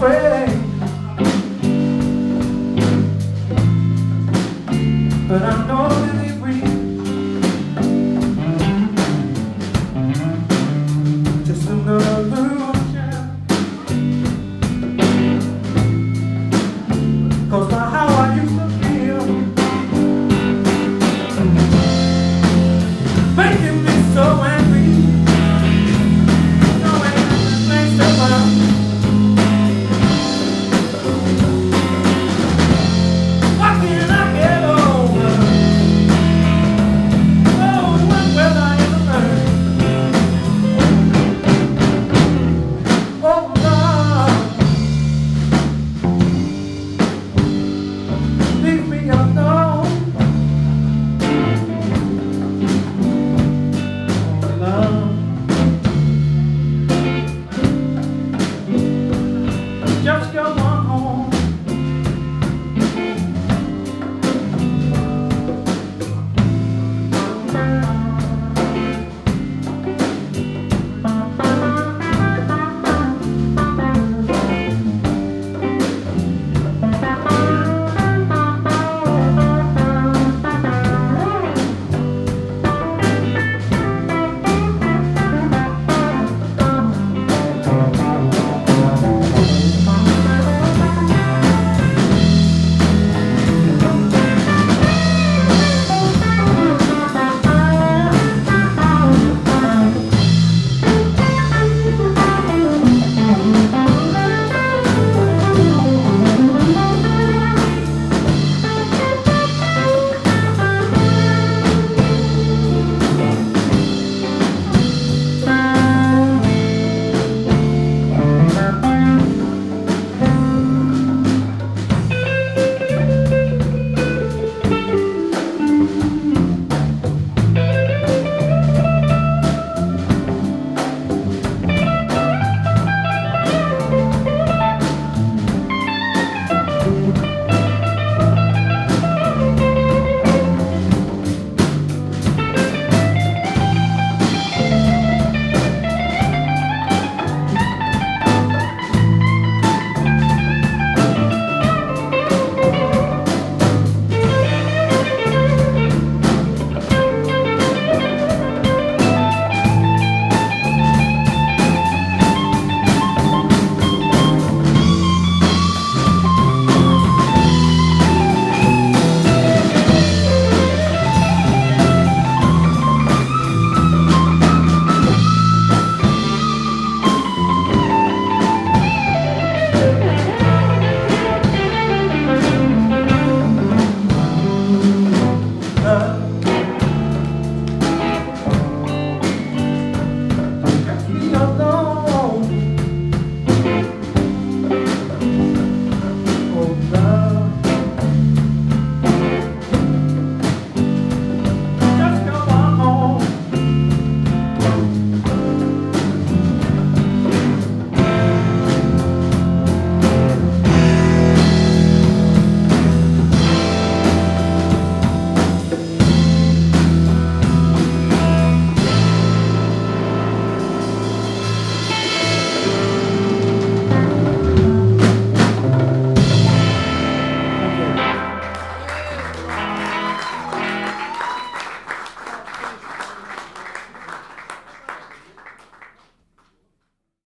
can